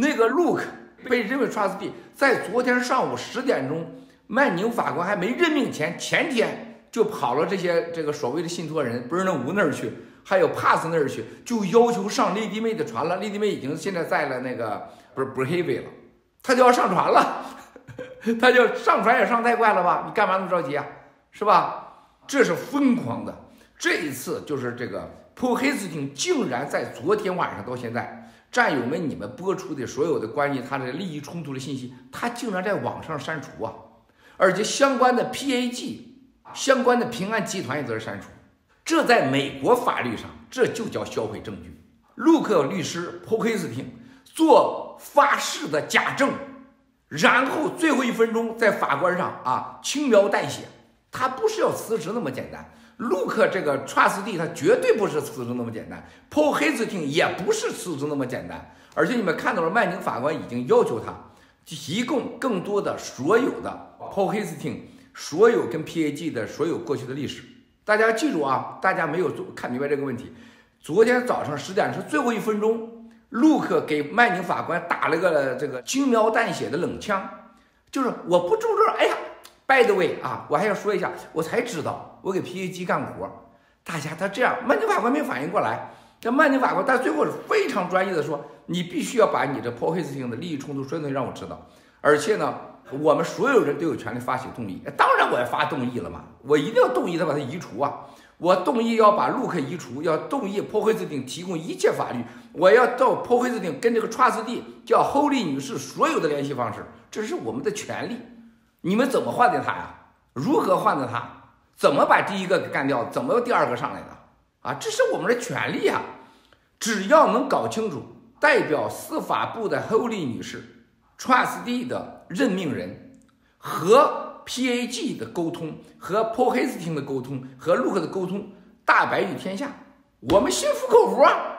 那个 Look 被认为 trustee，在昨天上午十点钟，曼宁法官还没任命前，前天就跑了这些这个所谓的信托人 b e r n a 那儿去，还有 Pass 那儿去，就要求上 Lady May 的船了。Lady May 已经现在在了那个不是 b r h a v y 了，他就要上船了，他就上船也上太快了吧？你干嘛那么着急啊？是吧？这是疯狂的。这一次就是这个 Paul Hastings 竟然在昨天晚上到现在，战友们你们播出的所有的关于他的利益冲突的信息，他竟然在网上删除啊！而且相关的 PAG、相关的平安集团也在删除。这在美国法律上，这就叫销毁证据。陆克律师 Paul Hastings 做发誓的假证，然后最后一分钟在法官上啊轻描淡写，他不是要辞职那么简单。陆克这个 trustee 他绝对不是辞职那么简单 Paul h a s t i n g 也不是辞职那么简单，而且你们看到了，曼宁法官已经要求他提供更多的所有的 Paul h a s t i n g 所有跟 PAG 的所有过去的历史。大家记住啊，大家没有看明白这个问题。昨天早上十点是最后一分钟，陆克给曼宁法官打了个这个轻描淡写的冷枪，就是我不住这儿，哎呀。By the way 啊，我还要说一下，我才知道我给 PAG 干活。大家他这样，曼宁法官没反应过来。这曼宁法官，但最后是非常专业的说，你必须要把你这 Paul Hastings 的利益冲突所有东西让我知道。而且呢，我们所有人都有权利发起动议。当然我要发动议了嘛，我一定要动议他把他移除啊。我动议要把 Luke 移除，要动议 Paul Hastings 提供一切法律。我要到 Paul Hastings 跟这个 Trustee 叫 Holy 女士所有的联系方式，这是我们的权利。你们怎么换的他呀？如何换的他？怎么把第一个给干掉？怎么第二个上来的？啊，这是我们的权利啊！只要能搞清楚代表司法部的 Holy 女士 Trustee 的任命人和 PAG 的沟通，和 Paul Hastings 的沟通，和 Luke 的沟通，大白于天下，我们心服口服啊！